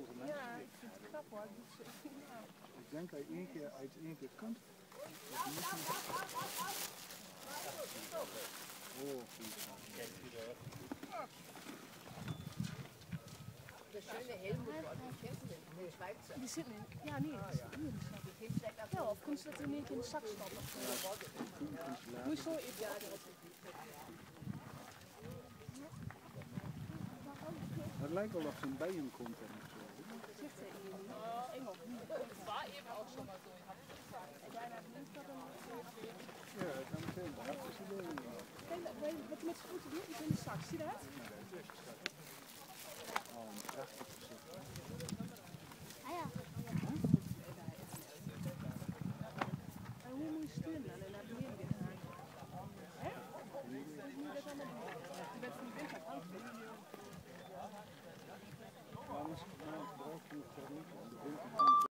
ik ja. Denk dat één keer uit één keer. Dat niet meer... Oh? Den Schweizer. Die in. Ja, nee. Ja, of ze dat één keer in de zak stoppen? Moet je zo even. Ja, Het lijkt wel of ze bij hem komt en zo. so. Ich hab Ja, dat kan meteen. Dat wat hij met zijn voeten doet, is in de zak. Zie je dat?